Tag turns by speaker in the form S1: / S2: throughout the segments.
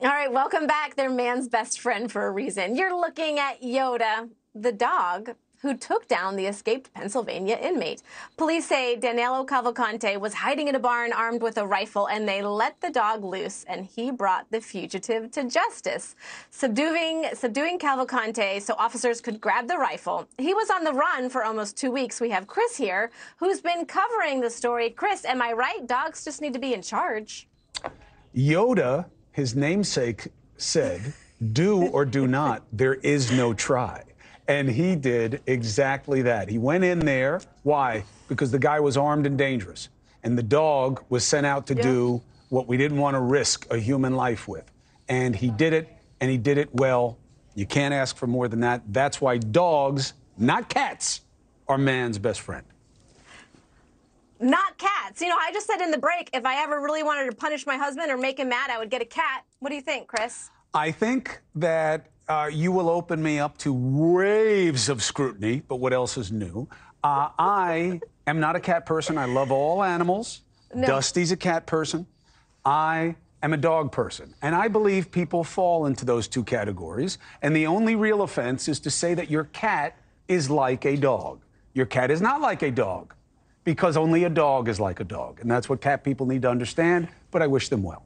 S1: All right, welcome back. They're man's best friend for a reason. You're looking at Yoda, the dog who took down the escaped Pennsylvania inmate. Police say Danelo Cavalcante was hiding in a barn armed with a rifle, and they let the dog loose, and he brought the fugitive to justice, subduing, subduing Cavalcante so officers could grab the rifle. He was on the run for almost two weeks. We have Chris here, who's been covering the story. Chris, am I right? Dogs just need to be in charge.
S2: Yoda, his namesake, said, do or do not, there is no try. And he did exactly that. He went in there. Why? Because the guy was armed and dangerous. And the dog was sent out to yeah. do what we didn't want to risk a human life with. And he did it, and he did it well. You can't ask for more than that. That's why dogs, not cats, are man's best friend.
S1: Not cats. You know, I just said in the break, if I ever really wanted to punish my husband or make him mad, I would get a cat. What do you think, Chris?
S2: I think that uh, you will open me up to waves of scrutiny, but what else is new? Uh, I am not a cat person. I love all animals. No. Dusty's a cat person. I am a dog person. And I believe people fall into those two categories. And the only real offense is to say that your cat is like a dog. Your cat is not like a dog because only a dog is like a dog. And that's what cat people need to understand, but I wish them well.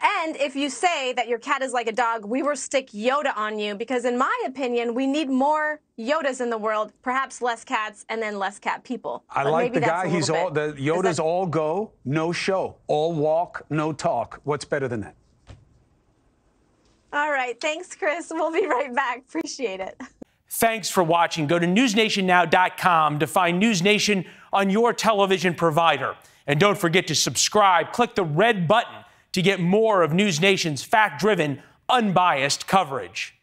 S1: And if you say that your cat is like a dog, we will stick Yoda on you because, in my opinion, we need more Yodas in the world, perhaps less cats and then less cat people.
S2: I but like the guy. He's all the Yodas that... all go, no show, all walk, no talk. What's better than that?
S1: All right. Thanks, Chris. We'll be right back. Appreciate it.
S3: Thanks for watching. Go to newsnationnow.com to find NewsNation on your television provider. And don't forget to subscribe. Click the red button to get more of NewsNation's fact driven, unbiased coverage.